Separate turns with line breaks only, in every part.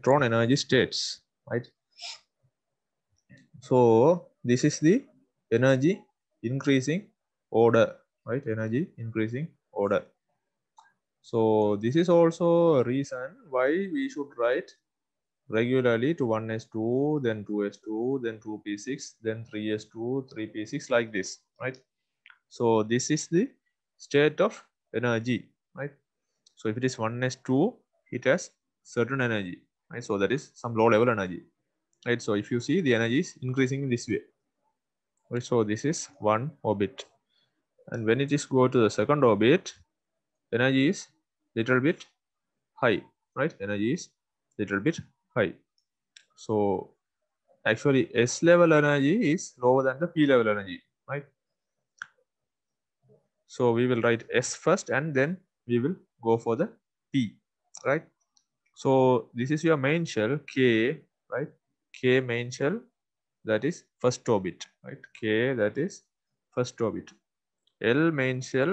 electron energy states, right? So this is the energy increasing order, right? Energy increasing order. So this is also a reason why we should write regularly to 1s2, then 2s2, then 2p6, then 3s2, 3p6 like this, right? So this is the state of energy, right? So if it is 1s2, it has certain energy right so that is some low level energy right so if you see the energy is increasing this way right so this is one orbit and when it is go to the second orbit energy is little bit high right energy is little bit high so actually s level energy is lower than the p level energy right so we will write s first and then we will go for the p right so this is your main shell K, right? K main shell that is first orbit, right? K that is first orbit. L main shell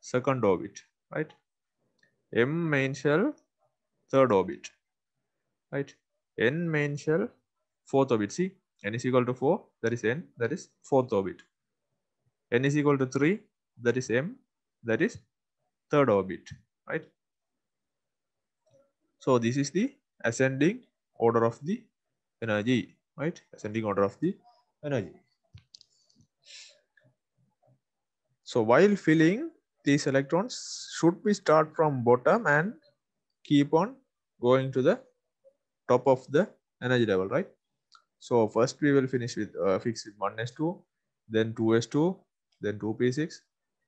second orbit, right? M main shell third orbit, right? N main shell fourth orbit. See, n is equal to 4, that is n, that is fourth orbit. n is equal to 3, that is m, that is third orbit, right? So this is the ascending order of the energy, right? Ascending order of the energy. So while filling, these electrons should be start from bottom and keep on going to the top of the energy level, right? So first we will finish with uh, fix with 1s2, then 2s2, then 2p6,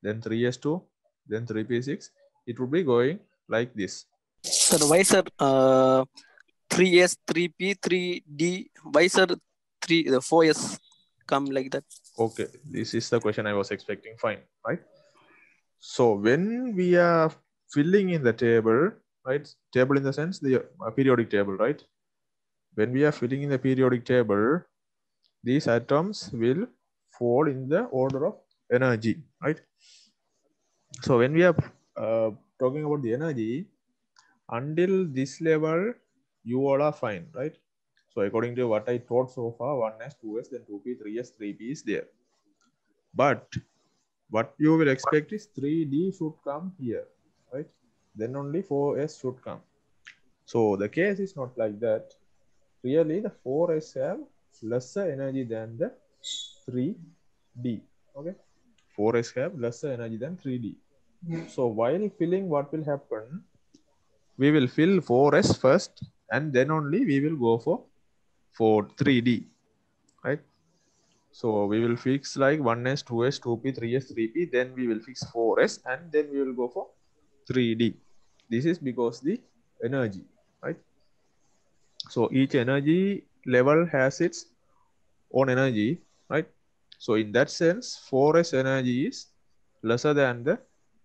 then 3s2, then 3p6. It will be going like this. Sir, why sir uh, 3S, 3P, 3D, why sir 3, the 4S uh, come like that? Okay, this is the question I was expecting, fine, right? So when we are filling in the table, right, table in the sense the uh, periodic table, right? When we are filling in the periodic table, these atoms will fall in the order of energy, right? So when we are uh, talking about the energy, until this level you all are fine right so according to what i taught so far 1s 2s then 2p 3s 3p is there but what you will expect is 3d should come here right then only 4s should come so the case is not like that really the 4s have lesser energy than the 3d okay 4s have lesser energy than 3d so while filling what will happen we will fill 4S first and then only we will go for, for 3D, right? So we will fix like 1S, 2S, 2P, 3S, 3P, then we will fix 4S and then we will go for 3D. This is because the energy, right? So each energy level has its own energy, right? So in that sense, 4S energy is lesser than the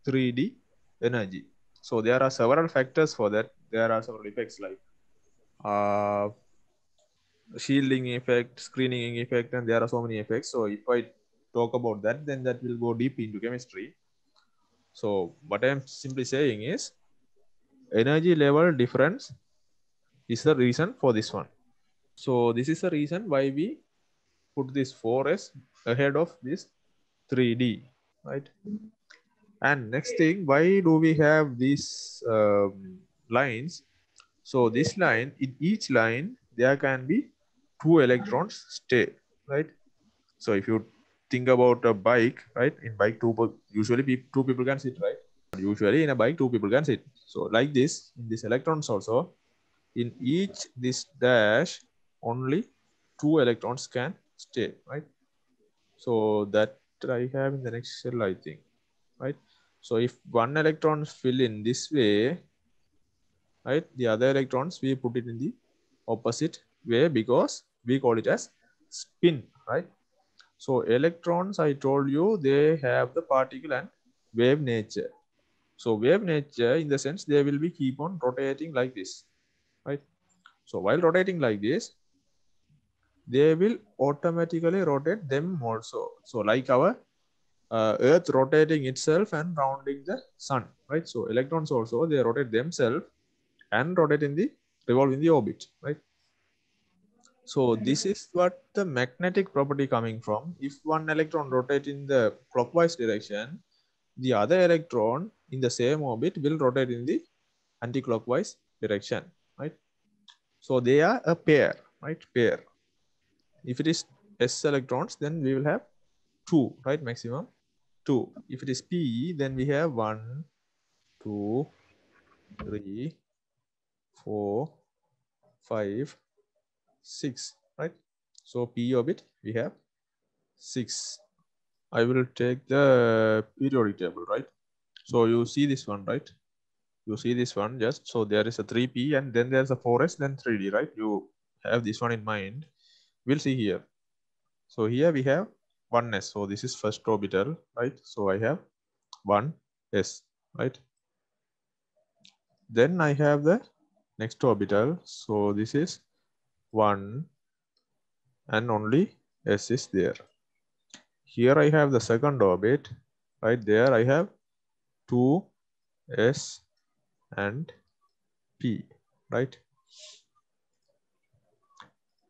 3D energy. So there are several factors for that. There are several effects like uh, shielding effect, screening effect, and there are so many effects. So if I talk about that, then that will go deep into chemistry. So what I'm simply saying is energy level difference is the reason for this one. So this is the reason why we put this 4S ahead of this 3D, right? And next thing, why do we have these um, lines? So this line, in each line, there can be two electrons stay, right? So if you think about a bike, right? In bike, two usually two people can sit, right? Usually in a bike, two people can sit. So like this, in these electrons also, in each this dash, only two electrons can stay, right? So that I have in the next cell, I think, right? So if one electron fill in this way, right, the other electrons, we put it in the opposite way because we call it as spin, right? So electrons, I told you, they have the particle and wave nature. So wave nature, in the sense, they will be keep on rotating like this, right? So while rotating like this, they will automatically rotate them also. So like our uh, earth rotating itself and rounding the sun right so electrons also they rotate themselves and rotate in the revolve in the orbit right so this is what the magnetic property coming from if one electron rotate in the clockwise direction the other electron in the same orbit will rotate in the anticlockwise direction right so they are a pair right pair if it is s electrons then we will have 2, right? Maximum 2. If it is P, then we have one, two, three, four, five, six. right? So P orbit, we have 6. I will take the periodic table, right? So you see this one, right? You see this one just, so there is a 3P and then there's a 4S, then 3D, right? You have this one in mind. We'll see here. So here we have s, So this is first orbital, right? So I have one s, right? Then I have the next orbital. So this is one and only s is there. Here I have the second orbit, right? There I have two s and p, right?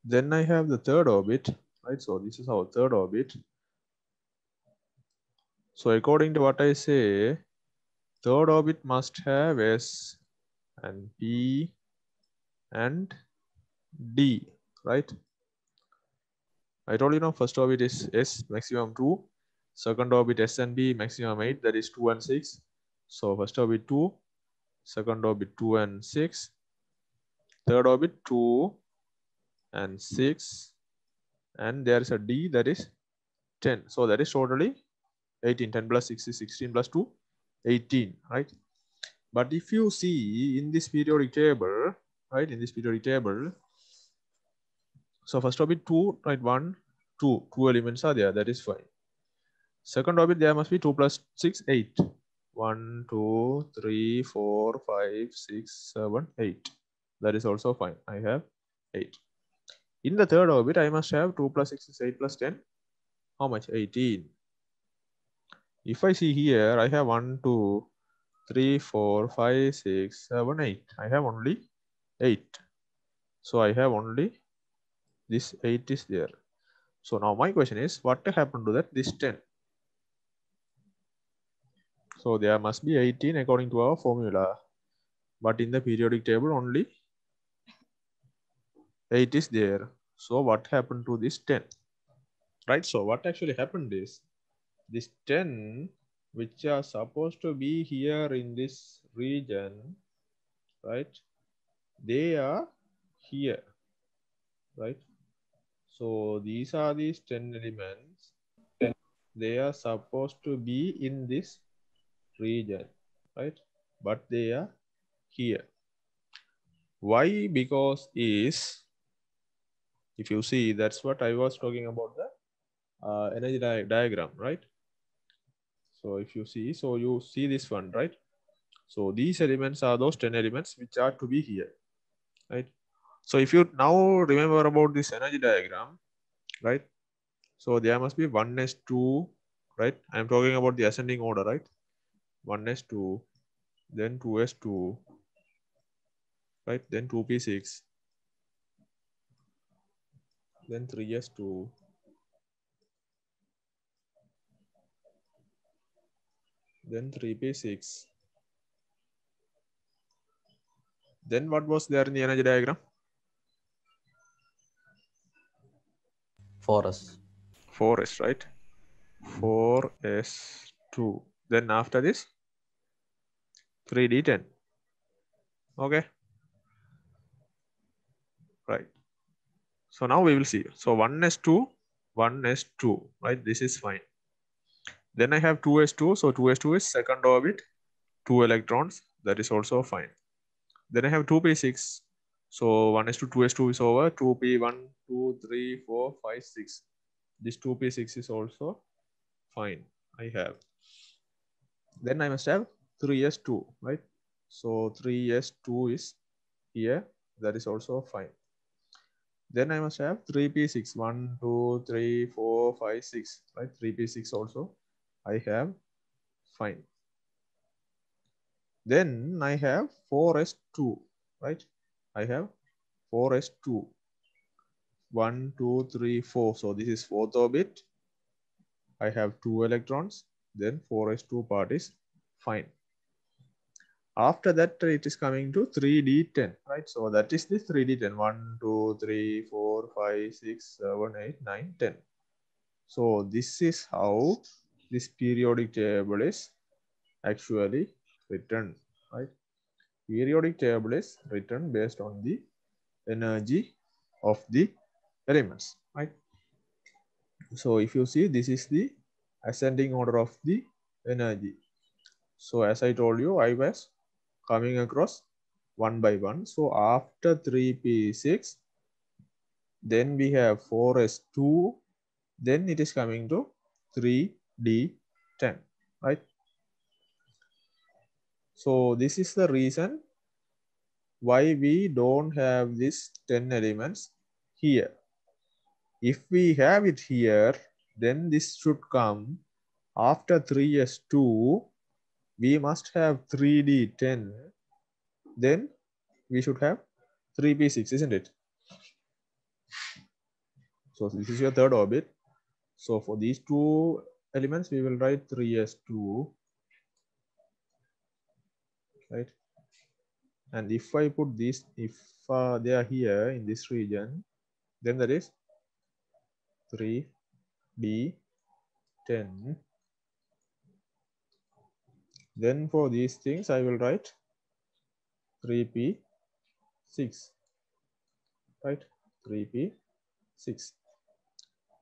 Then I have the third orbit, right? So this is our third orbit. So according to what I say, third orbit must have S and P and D, right? I told you now first orbit is S maximum 2, second orbit S and B maximum 8 that is 2 and 6. So first orbit 2, second orbit 2 and six, third orbit 2 and 6 and there is a D that is 10. So that is totally 18 10 plus 16 16 plus 2 18 right but if you see in this periodic table right in this periodic table so first orbit 2 right One, two, two elements are there that is fine second orbit there must be 2 plus 6 8 that is also fine i have 8 in the third orbit i must have 2 plus 6 is 8 plus 10 how much 18 if I see here, I have 1, 2, 3, 4, 5, 6, 7, 8. I have only 8. So I have only this 8 is there. So now my question is what happened to that this 10? So there must be 18 according to our formula. But in the periodic table only 8 is there. So what happened to this 10? Right, so what actually happened is this 10, which are supposed to be here in this region, right? They are here, right? So these are these 10 elements. They are supposed to be in this region, right? But they are here. Why? Because is, if you see, that's what I was talking about the uh, energy di diagram, right? So if you see, so you see this one, right? So these elements are those 10 elements which are to be here, right? So if you now remember about this energy diagram, right? So there must be 1s2, right? I'm talking about the ascending order, right? 1s2, then 2s2, right? Then 2p6, then 3s2, then 3p6. Then what was there in the energy diagram? 4s. 4s, right? 4s2. Then after this, 3d10. Okay. Right. So now we will see. So 1s2, 1s2, right? This is fine. Then I have 2s2, so 2s2 is second orbit, two electrons, that is also fine. Then I have 2p6, so 1 2 2s 2 is over 2p1, 2, 3, 4, 5, 6. This 2p6 is also fine. I have. Then I must have 3s2, right? So 3s2 is here. That is also fine. Then I must have 3p6, 1, 2, 3, 4, 5, 6, right? 3p6 also I have 5. Then I have 4s2, right? I have 4s2. 1, 2, 3, 4. So this is fourth orbit. I have 2 electrons. Then 4s2 part is fine. After that, it is coming to 3d10, right? So that is the 3d10. 1, 2, 3, 4, 5, 6, 7, 8, 9, 10. So this is how this periodic table is actually written, right? Periodic table is written based on the energy of the elements, right? So if you see, this is the ascending order of the energy. So as I told you, I was coming across one by one. So after 3p6, then we have 4s2, then it is coming to 3 D10, right? So this is the reason why we don't have this 10 elements here. If we have it here, then this should come after 3s2, we must have 3d10, then we should have 3p6, isn't it? So this is your third orbit. So for these two elements, we will write 3 2, right? And if I put this, if uh, they are here in this region, then that is 3, B, 10. Then for these things, I will write 3P, 6, right? 3P, 6.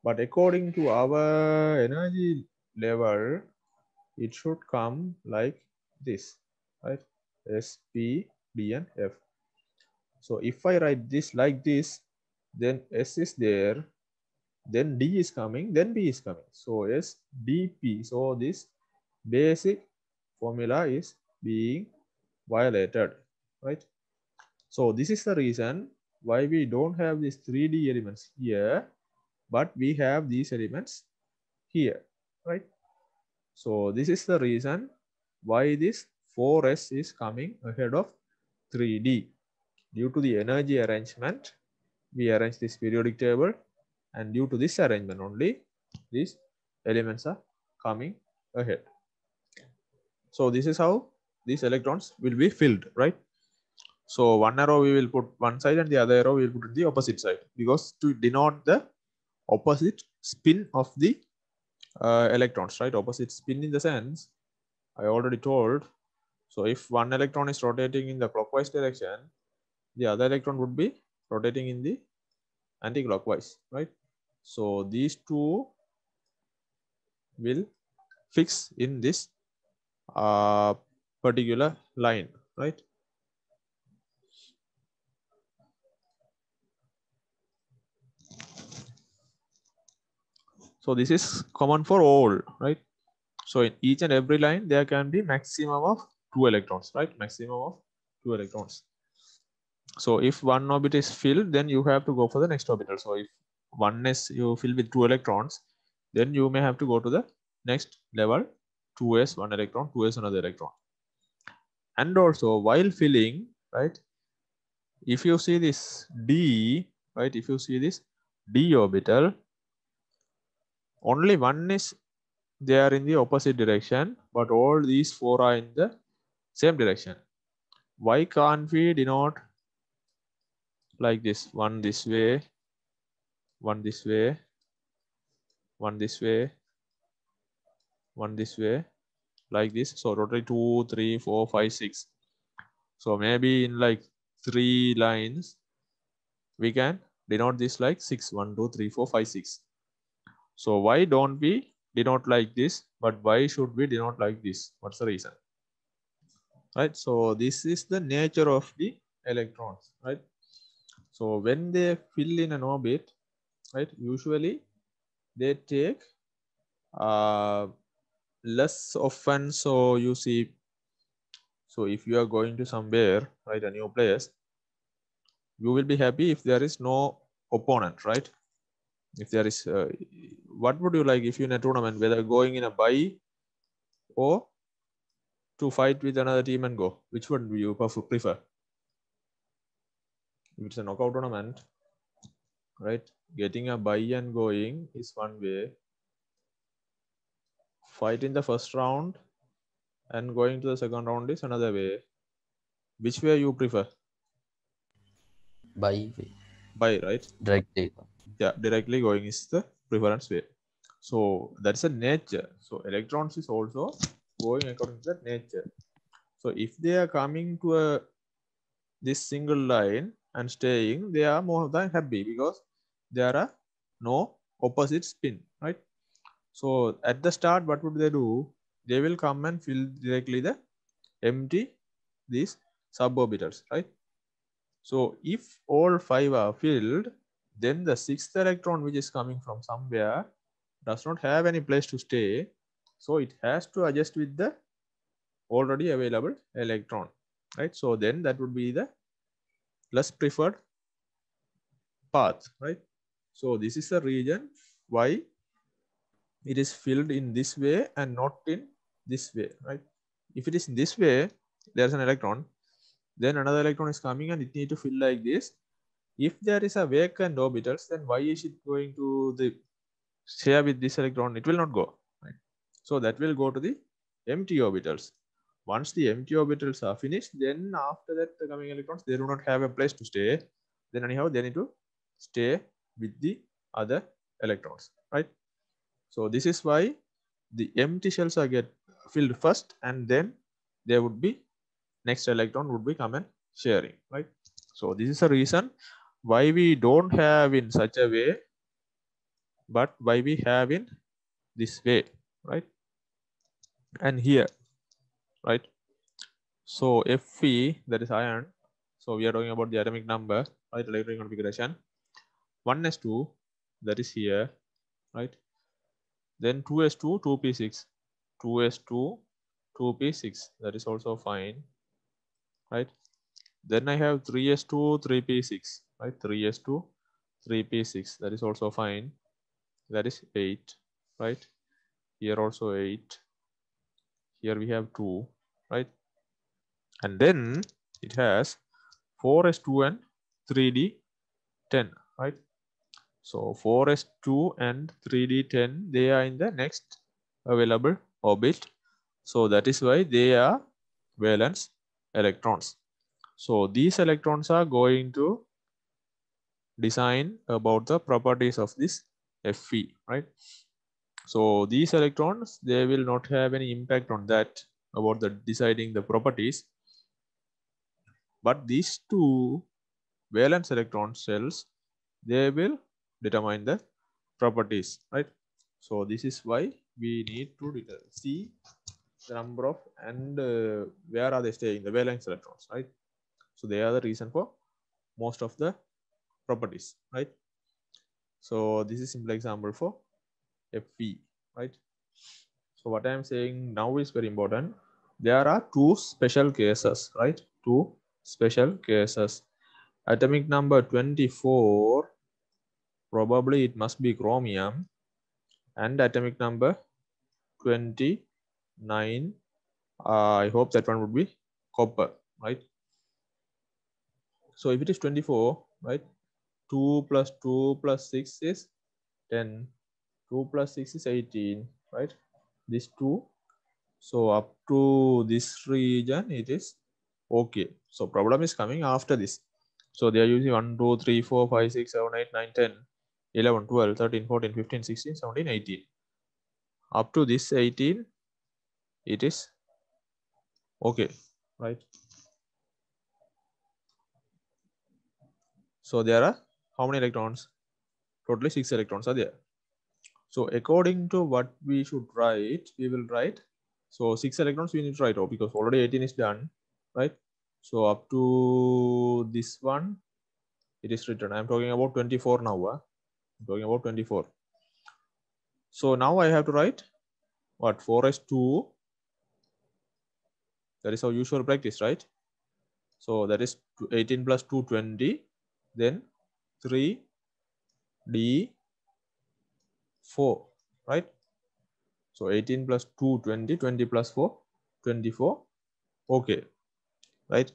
But according to our energy level, it should come like this, right? S, P, D, and F. So if I write this like this, then S is there, then D is coming, then B is coming. So S, D, P. So this basic formula is being violated, right? So this is the reason why we don't have these 3D elements here but we have these elements here, right? So this is the reason why this 4S is coming ahead of 3D. Due to the energy arrangement, we arrange this periodic table and due to this arrangement only, these elements are coming ahead. So this is how these electrons will be filled, right? So one arrow we will put one side and the other arrow we will put the opposite side because to denote the opposite spin of the uh, electrons, right? Opposite spin in the sense, I already told. So if one electron is rotating in the clockwise direction, the other electron would be rotating in the anti-clockwise, right? So these two will fix in this uh, particular line, right? So this is common for all, right? So in each and every line, there can be maximum of two electrons, right? Maximum of two electrons. So if one orbit is filled, then you have to go for the next orbital. So if one is you fill with two electrons, then you may have to go to the next level, 2s, one electron, 2s, another electron. And also while filling, right, if you see this d, right, if you see this d orbital, only one is they are in the opposite direction but all these four are in the same direction why can't we denote like this one this way one this way one this way one this way like this so rotate two three four five six so maybe in like three lines we can denote this like six one two three four five six so why don't we denote like this, but why should we denote like this? What's the reason? Right. So this is the nature of the electrons, right? So when they fill in an orbit, right, usually they take uh, less often. So you see, so if you are going to somewhere, right, a new place, you will be happy if there is no opponent, right? if there is uh, what would you like if you're in a tournament whether going in a buy or to fight with another team and go which one do you prefer if it's a knockout tournament right getting a buy and going is one way fight in the first round and going to the second round is another way which way you prefer buy buy right Directly yeah, directly going is the preference way. So that's a nature. So electrons is also going according to the nature. So if they are coming to a, this single line and staying, they are more than happy because there are no opposite spin, right? So at the start, what would they do? They will come and fill directly the empty these suborbitals, right? So if all five are filled, then the sixth electron which is coming from somewhere does not have any place to stay so it has to adjust with the already available electron right so then that would be the less preferred path right so this is the region why it is filled in this way and not in this way right if it is in this way there's an electron then another electron is coming and it need to fill like this if there is a vacant orbitals, then why is it going to the share with this electron? It will not go. Right? So that will go to the empty orbitals. Once the empty orbitals are finished, then after that the coming electrons, they do not have a place to stay. Then anyhow, they need to stay with the other electrons, right? So this is why the empty shells are get filled first and then there would be next electron would be come and sharing, right? So this is a reason why we don't have in such a way, but why we have in this way, right? And here, right? So Fe, that is iron. So we are talking about the atomic number, right? Electron configuration. 1s2, that is here, right? Then 2s2, 2p6. 2s2, 2p6, that is also fine, right? Then I have 3s2, 3p6, right? 3s two, 3p6, that is also fine. That is 8, right? Here also 8. Here we have 2, right? And then it has 4s2 and 3d10, right? So 4s2 and 3d10, they are in the next available orbit. So that is why they are valence electrons. So these electrons are going to design about the properties of this Fe, right? So these electrons, they will not have any impact on that about the deciding the properties. But these two valence electron cells, they will determine the properties, right? So this is why we need to see the number of and uh, where are they staying, the valence electrons, right? So they are the reason for most of the properties, right? So this is simple example for Fe, right? So what I'm saying now is very important. There are two special cases, right? Two special cases. Atomic number 24, probably it must be chromium. And atomic number 29, uh, I hope that one would be copper, right? So if it is 24, right? 2 plus 2 plus 6 is 10 2 plus 6 is 18 right this 2 so up to this region it is okay so problem is coming after this so they are using 1 2 3 4 5 6 7 8 9 10 11 12 13 14 15 16 17 18 up to this 18 it is okay right so there are how many electrons? Totally six electrons are there. So according to what we should write, we will write. So six electrons we need to write off because already 18 is done, right? So up to this one, it is written. I'm talking about 24 now. Huh? I'm talking about 24. So now I have to write what 4s2. That is our usual practice, right? So that is 18 plus two twenty. Then 3, D, 4, right? So 18 plus 2, 20, 20 plus 4, 24. Okay, right?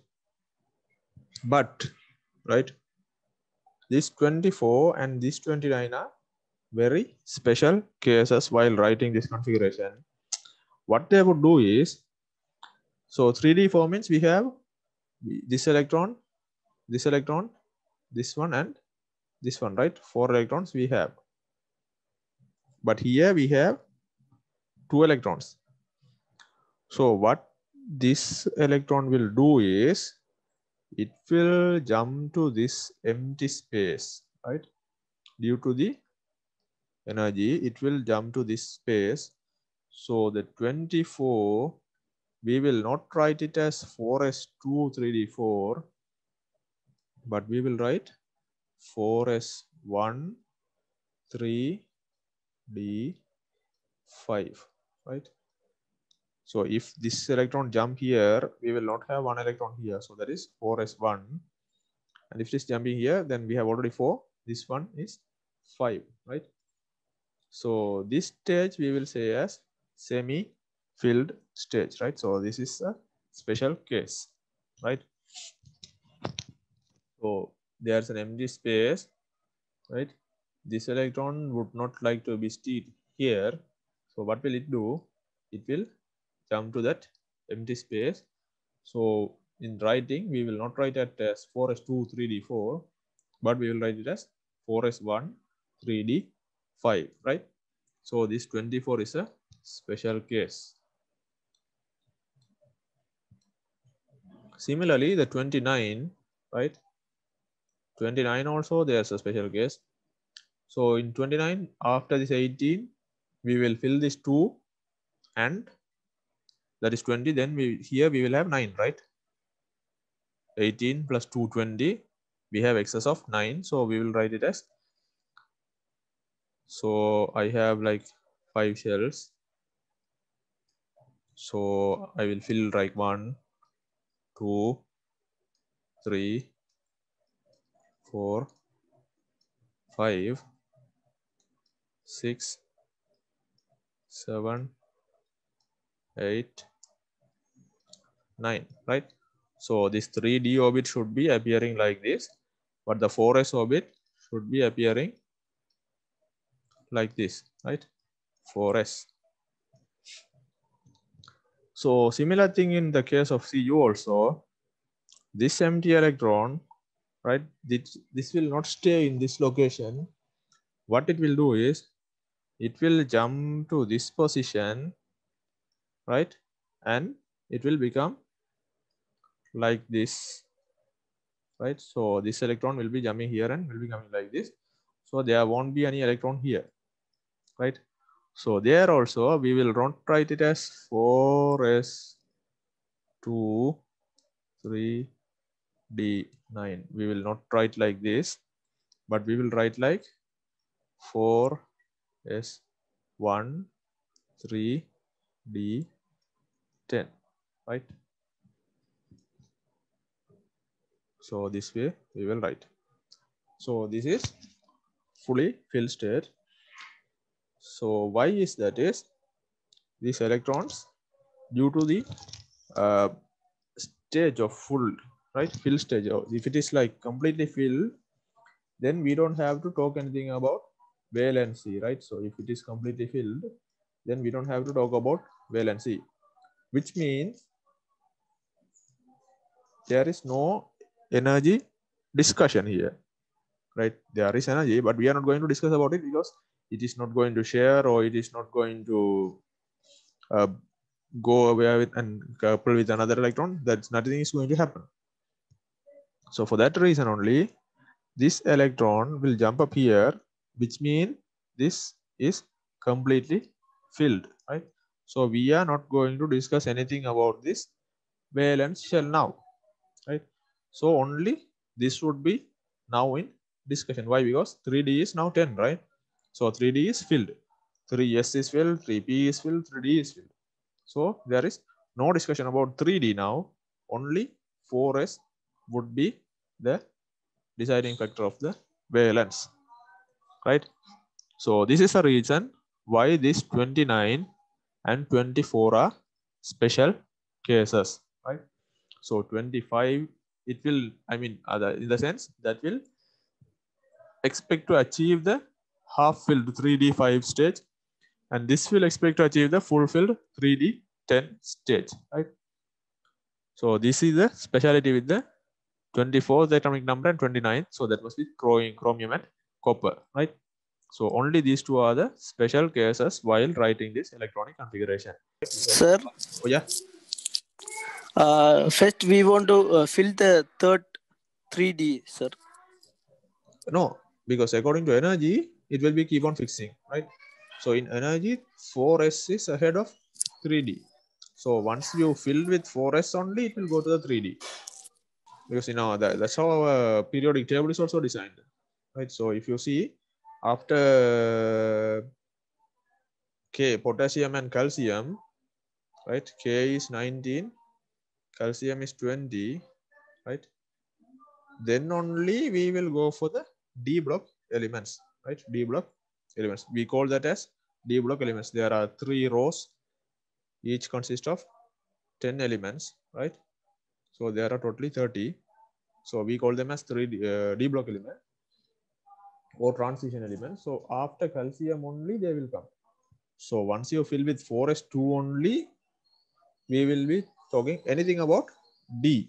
But, right? This 24 and this 29 are very special cases while writing this configuration. What they would do is, so 3D four means we have this electron, this electron, this one and this one, right? Four electrons we have. But here we have two electrons. So what this electron will do is it will jump to this empty space, right? Due to the energy, it will jump to this space. So the 24, we will not write it as 4s2, 3d4, but we will write 4s1 3d5 right so if this electron jump here we will not have one electron here so that is 4s1 and if it is jumping here then we have already four this one is five right so this stage we will say as semi filled stage right so this is a special case right so there's an empty space right this electron would not like to be still here so what will it do it will jump to that empty space so in writing we will not write it as 4s2 3d4 but we will write it as 4s1 3d5 right so this 24 is a special case similarly the 29 right 29 also there's a special case so in 29 after this 18 we will fill this 2 and that is 20 then we here we will have 9 right 18 plus 220 we have excess of 9 so we will write it as so i have like five shells so i will fill like one two three four, five, six, seven, eight, nine, right? So this 3D orbit should be appearing like this, but the 4S orbit should be appearing like this, right? 4S. So similar thing in the case of Cu also, this empty electron right? This, this will not stay in this location. What it will do is it will jump to this position, right? And it will become like this, right? So this electron will be jumping here and will be coming like this. So there won't be any electron here, right? So there also we will not write it as 4s, 2, 3, d9 we will not write like this but we will write like 4 is 1 3 d 10 right so this way we will write so this is fully filled state so why is that is these electrons due to the uh, stage of full right? Fill stage. Oh, if it is like completely filled, then we don't have to talk anything about valency, right? So if it is completely filled, then we don't have to talk about valency, which means there is no energy discussion here, right? There is energy, but we are not going to discuss about it because it is not going to share or it is not going to uh, go away with and couple with another electron. That's nothing is going to happen. So for that reason only, this electron will jump up here, which means this is completely filled, right? So we are not going to discuss anything about this valence shell now, right? So only this would be now in discussion. Why? Because 3D is now 10, right? So 3D is filled. 3S is filled, 3P is filled, 3D is filled. So there is no discussion about 3D now, only 4S, would be the deciding factor of the valence, right? So this is the reason why these 29 and 24 are special cases, right? So 25, it will, I mean, other uh, in the sense that will expect to achieve the half-filled 3D5 stage, and this will expect to achieve the full-filled 3D10 stage, right? So this is the speciality with the 24 the atomic number and 29. So that must be chromium and copper, right? So only these two are the special cases while writing this electronic configuration. Sir? Oh, yeah. Uh, first, we want to uh, fill the third 3D, sir. No, because according to energy, it will be keep on fixing, right? So in energy, 4S is ahead of 3D. So once you fill with 4S only, it will go to the 3D because you know that, that's how our periodic table is also designed right so if you see after k potassium and calcium right k is 19 calcium is 20 right then only we will go for the d block elements right d block elements we call that as d block elements there are three rows each consist of 10 elements right so there are totally 30. So we call them as three uh, D block element or transition element. So after calcium only they will come. So once you fill with 4s2 only, we will be talking anything about D.